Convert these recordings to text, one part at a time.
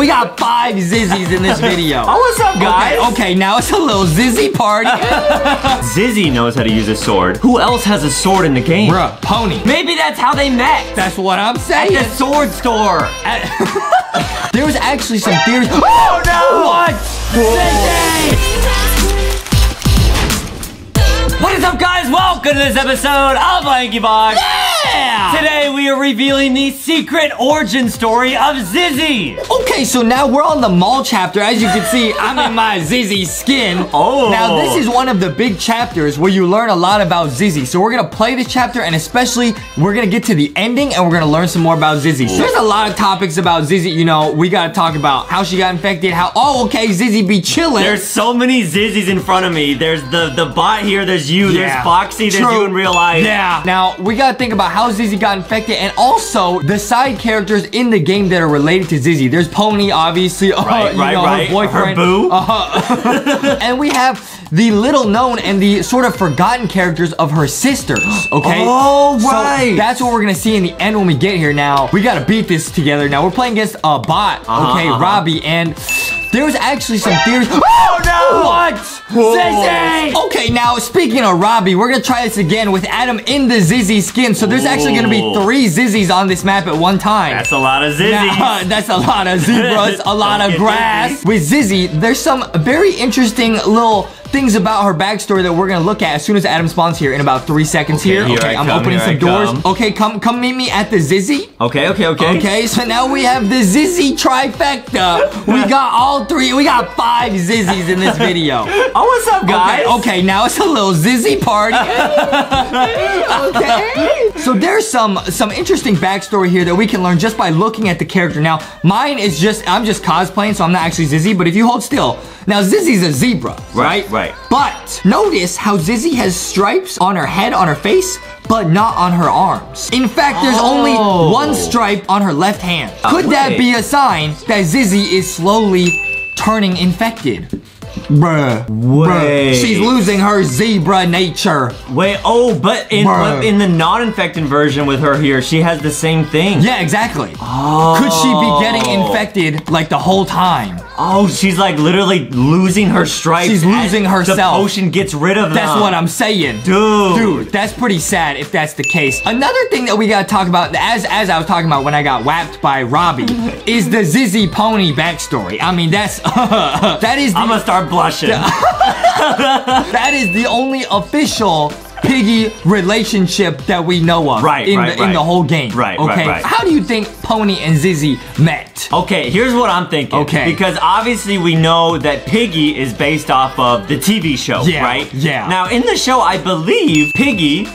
We got five Zizzies in this video. Oh, what's up, guys? Okay, okay, now it's a little Zizzy party. Zizzy knows how to use a sword. Who else has a sword in the game? Bruh, pony. Maybe that's how they met. That's what I'm saying. At the sword store. There was actually some theories. Oh no! What? What is up, guys? Welcome to this episode of LankyBox. Yeah! Today we are revealing the secret origin story of Zizzy. Okay, so now we're on the mall chapter. As you can see, I'm in my Zizzy skin. Oh. Now, this is one of the big chapters where you learn a lot about Zizzy. So we're gonna play this chapter, and especially, we're gonna get to the ending, and we're gonna learn some more about Zizzy. So there's a lot of topics about Zizzy. You know, we gotta talk about how she got infected, how, oh, okay, Zizzy be chilling. There's so many Zizzies in front of me. There's the the bot here. There's you. Yeah. There's Foxy. There's True. you in real life. Yeah. Now, we gotta think about how Zizzy got infected and also the side characters in the game that are related to Zizzy. There's Pony, obviously. uh, Right, you right, know, right. Her boyfriend. Her boo. Uh-huh. and we have the little known and the sort of forgotten characters of her sisters, okay? Oh, So right. that's what we're gonna see in the end when we get here. Now, we gotta beat this together. Now, we're playing against a bot, Uh-huh, okay, uh-huh. Robby, and there was actually some theories. Oh, no! What? Whoa. Zizzy! Okay, now speaking of Robby, we're gonna try this again with Adam in the Zizzy skin. So there's actually gonna be three Zizzies on this map at one time. That's a lot of Zizzies. Now, that's a lot of zebras, a lot of grass. dizzy. With Zizzy, there's some very interesting little things about her backstory that we're gonna look at as soon as Adam spawns here in about three seconds Okay, here. here okay, I I'm come, opening some I doors. come. Okay, come come meet me at the Zizzy. Okay, okay, okay. Okay, so now we have the Zizzy trifecta. We got all three. We got five Zizzies in this video. Oh, what's up, guys? Okay, okay, now it's a little Zizzy party. okay. So there's some some interesting backstory here that we can learn just by looking at the character. Now, mine is just I'm just cosplaying, so I'm not actually Zizzy. But if you hold still, now Zizzy's a zebra, right? Right, right. But notice how Zizzy has stripes on her head, on her face, but not on her arms. In fact, there's only Oh. one stripe on her left hand. Oh, Could that be a sign that Zizzy is slowly turning infected? Bruh. Bruh. Wait. She's losing her zebra nature. Wait, oh, but in Bruh. in the non-infected version with her here, she has the same thing. Yeah, exactly. Oh. Could she be getting oh. infected like the whole time? Oh, she's like literally losing her stripes. She's losing herself. The potion gets rid of them. That's what I'm saying. Dude. Dude, that's pretty sad if that's the case. Another thing that we gotta talk about, as as I was talking about when I got whapped by Robby, is the Zizzy Pony backstory. I mean, that's that is the, I'm gonna start blushing. that is the only official piggy relationship that we know of Right, in right, the in the whole game. Right, okay. right, right. How do you think Pony and Zizzy met? Okay, here's what I'm thinking. Okay. Because obviously we know that Piggy is based off of the TV show, Yeah, right? yeah. Now in the show, I believe Piggy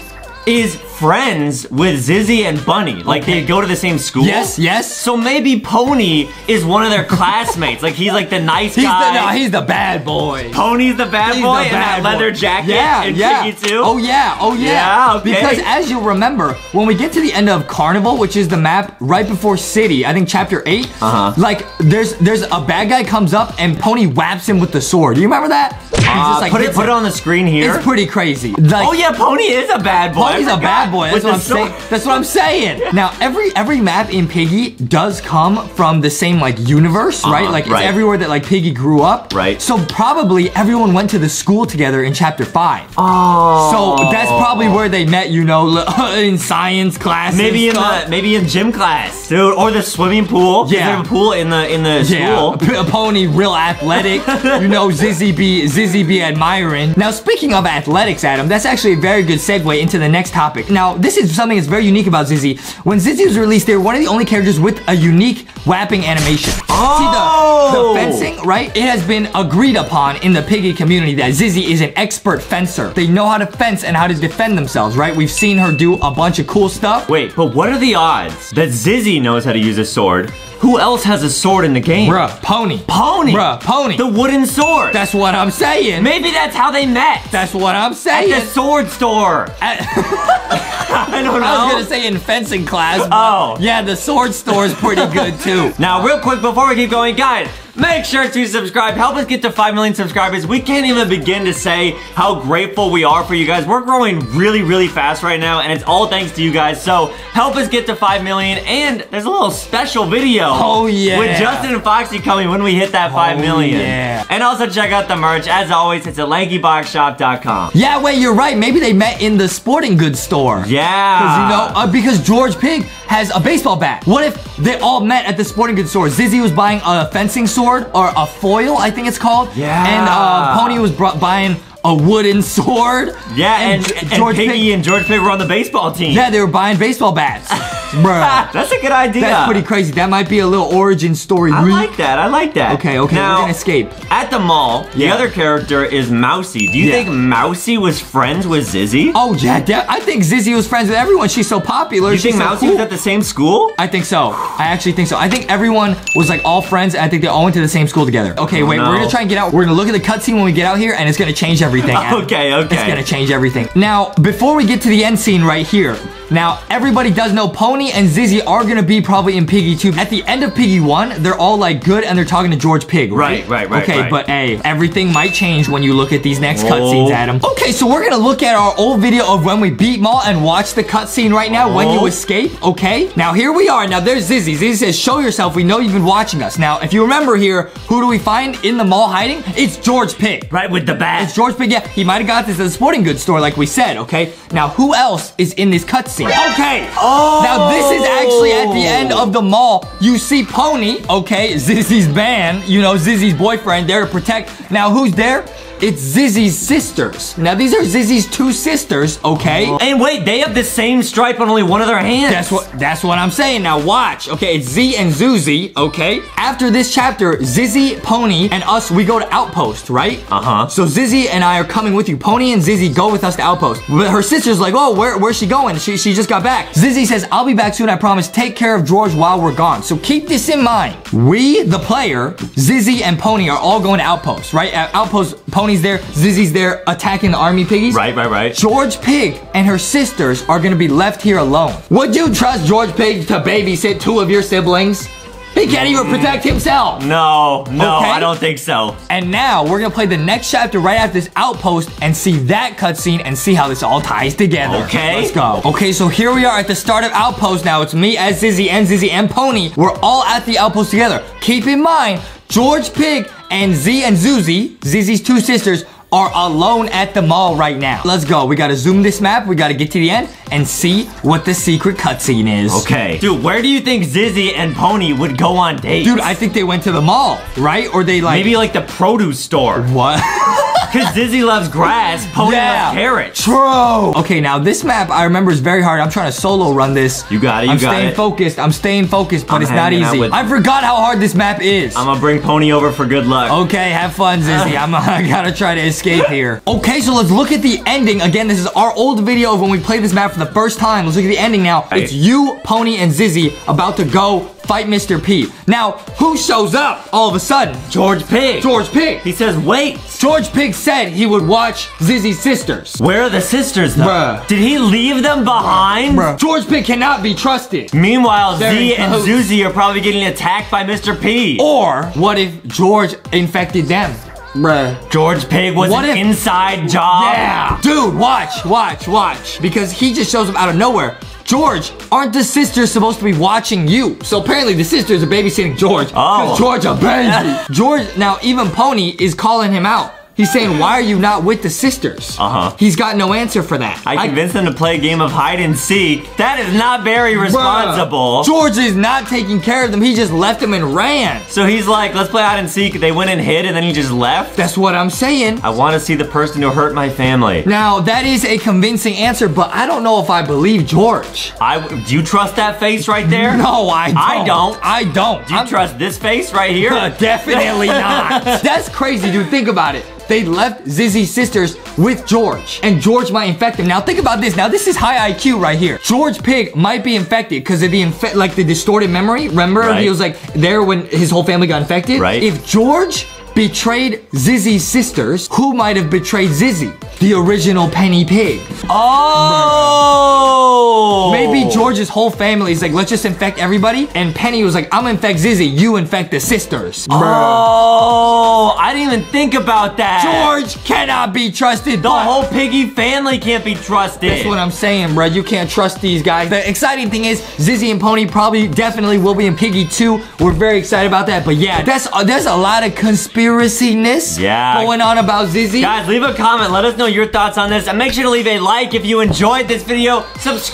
is friends with Zizzy and Bunny. Like Okay. they go to the same school. Yes, yes. So maybe Pony is one of their classmates. Like he's like the nice He's guy. the no, he's the bad boy. Pony's the bad He's boy the in that bad leather jacket. Yeah, and yeah. Too. Oh yeah, oh yeah. Yeah, okay. Because as you remember, when we get to the end of Carnival, which is the map right before City, I think chapter 8 Uh-huh. Like there's there's a bad guy comes up and Pony whaps him with the sword. Do you remember that? Uh, put it put it on the screen here. It's pretty crazy. Like, oh yeah, Pony is a bad boy. Pony's a forgot. Bad boy. That's what I'm saying. That's what I'm saying. Now, every every map in Piggy does come from the same like universe, right? Uh-huh, Like right. it's everywhere that like Piggy grew up. Right. So probably everyone went to the school together in chapter five. Oh. So that's probably where they met, you know, in science class. Maybe in the maybe in gym class, dude, or the swimming pool. Yeah. A pool in the in the Yeah, school? a pony, real athletic. you know, Zizzy be Zizzy be admiring. Now, speaking of athletics, Adam, that's actually a very good segue into the next topic. Now, this is something that's very unique about Zizzy. When Zizzy was released, they were one of the only characters with a unique whapping animation. Oh! See the, the oh! fencing, right? It has been agreed upon in the piggy community that Zizzy is an expert fencer. They know how to fence and how to defend themselves, right? We've seen her do a bunch of cool stuff. Wait, but what are the odds that Zizzy knows how to use a sword? Who else has a sword in the game? Bruh, pony. Pony. Bruh, pony. The wooden sword. That's what I'm saying. Maybe that's how they met. That's what I'm At saying. the sword store. I don't know. I was gonna say in fencing class. Oh. Yeah, the sword store is pretty good too. Now, real quick before we keep going, guys, make sure to subscribe. Help us get to 5 million subscribers. We can't even begin to say how grateful we are for you guys. We're growing really, really fast right now, and it's all thanks to you guys. So help us get to 5 million, and there's a little special video. Oh, yeah. With Justin and Foxy coming when we hit that 5 Oh, million. yeah. And also check out the merch. As always, it's at lankyboxshop.com. Yeah, wait, you're right. Maybe they met in the sporting goods store. Yeah. Because you know, uh, because George Pig has a baseball bat. What if they all met at the sporting goods store? Zizzy was buying a fencing sword or a foil, I think it's called. Yeah. And uh, Pony was br- buying a wooden sword. yeah, and, G- and, Piggy and George Pig were on the baseball team. yeah, they were buying baseball bats. Bruh. That's a good idea. That's pretty crazy. That might be a little origin story. I like that. I like that. Okay, okay, Now, we're gonna escape. At the mall, the other character is Mousy. Do you Yeah. think Mousy was friends with Zizzy? Oh, yeah, de- I think Zizzy was friends with everyone. She's so popular. you She's think so Mousy cool. was at the same school? I think so. I actually think so. I think everyone was like all friends. And I think they all went to the same school together. Okay, oh, wait. no. We're gonna try and get out. We're gonna look at the cutscene when we get out here, and it's gonna change everything. Okay, okay. It's gonna change everything. Now, before we get to the end scene right here, now everybody does know Pony and Zizzy are gonna be probably in Piggy 2. At the end of Piggy 1, they're all like good and they're talking to George Pig, right? Right, right, right, Okay, right. but hey, everything might change when you look at these next cutscenes, oh. Adam. Okay, so we're gonna look at our old video of when we beat Mall and watch the cutscene right now when you Oh. escape, okay? Now here we are. Now there's Zizzy. Zizzy says, show yourself. We know you've been watching us. Now, if you remember here, who do we find in the mall hiding? It's George Pig. Right with the It's. George Pig. Yeah, he might have got this at the sporting goods store, like we said. Okay. Now, who else is in this cutscene? Okay. Oh. Now, this is actually at the end of the mall. You see Pony. Okay, Zizzy's band. You know, Zizzy's boyfriend there to protect. Now, who's there? It's Zizzy's sisters. Now, these are Zizzy's two sisters. Okay. And wait, they have the same stripe on only one of their hands. That's what that's what I'm saying. Now watch. Okay, it's Z and Zuzi, okay? After this chapter, Zizzy, Pony, and us, we go to Outpost, right? Uh-huh. So Zizzy and I are coming with you. Pony and Zizzy go with us to Outpost. But her sister's like, oh, where, where's she going? She, she just got back. Zizzy says, I'll be back soon, I promise. Take care of George while we're gone. So keep this in mind. We, the player, Zizzy and Pony are all going to Outpost, right? At Outpost, Pony's there, Zizzy's there attacking the army piggies. Right, right, right. George Pig and her sisters are gonna be left here alone. Would you trust George Pig to babysit two of your siblings? He can't even protect himself. No, no, Okay. I don't think so. And now we're gonna play the next chapter right after this outpost and see that cutscene and see how this all ties together. Okay. Let's go. Okay, so here we are at the start of Outpost now. It's me as Zizzy and Zizzy and Pony. We're all at the outpost together. Keep in mind, George Pig and Z and Zuzi, Zizzy's two sisters, are alone at the mall right now. Let's go. We gotta zoom this map. We gotta get to the end and see what the secret cutscene is. Okay. Dude, where do you think Zizzy and Pony would go on dates? Dude, I think they went to the mall, right? Or they like Maybe like the produce store. what? Because Zizzy loves grass, Pony Yeah. loves carrots. True. Okay, now this map I remember is very hard. I'm trying to solo run this. You got it, you I'm got staying focused. I'm staying focused, but I'm it's not easy. I forgot how hard this map is. I'm gonna bring Pony over for good luck. Okay, have fun, Zizzy. I'm I gotta try to escape here. Okay, so let's look at the ending. Again, this is our old video of when we played this map for the first time. Let's look at the ending now. Hey. It's you, Pony, and Zizzy about to go fight Mr. P. Now, who shows up all of a sudden? George Pig. George Pig. He says, wait. George Pig said he would watch Zizzy's sisters. Where are the sisters though? Bruh. Did he leave them behind? Bruh. George Pig cannot be trusted. Meanwhile, They're Z and. Zuzi are probably getting attacked by Mr. P. Or what if George infected them? Bruh. George Pig was What an if- inside job. Yeah. Dude, watch, watch, watch. Because he just shows up out of nowhere. George, aren't the sisters supposed to be watching you? So apparently the sisters are babysitting George. Oh. George a baby. George, now even Pony is calling him out. He's saying, why are you not with the sisters? Uh-huh. He's got no answer for that. I convinced them to play a game of hide and seek. That is not very responsible. Bruh. George is not taking care of them. He just left them and ran. So he's like, let's play hide and seek. They went and hid and then he just left. That's what I'm saying. I want to see the person who hurt my family. Now, that is a convincing answer, but I don't know if I believe George. I do you trust that face right there? No, I don't. I don't. I don't. Do you I'm- trust this face right here? Definitely not. That's crazy, dude. Think about it. They left Zizzy's sisters with George, and George might infect them. Now think about this. Now this is high IQ right here. George Pig might be infected because of the infe- like the distorted memory. Remember, Right. he was like there when his whole family got infected. Right. If George betrayed Zizzy's sisters, who might have betrayed Zizzy? the original Penny Pig. Oh! Maybe George's whole family is like, let's just infect everybody. And Penny was like, I'm gonna infect Zizzy, you infect the sisters. Oh, I didn't even think about that. George cannot be trusted. The whole piggy family can't be trusted. That's what I'm saying, bro. You can't trust these guys. The exciting thing is, Zizzy and Pony probably definitely will be in Piggy 2. We're very excited about that. But yeah, that's uh, there's a lot of conspiracy-ness Yeah. going on about Zizzy. Guys, leave a comment. Let us know your thoughts on this. And make sure to leave a like if you enjoyed this video.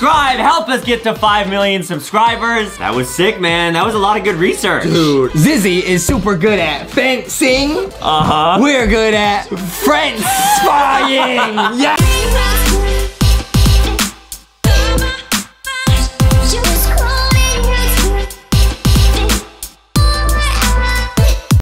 Subscribe. Help us get to 5 million subscribers. That was sick, man. That was a lot of good research. Dude, Zizzy is super good at fencing. Uh-huh. We're good at French spying. yeah.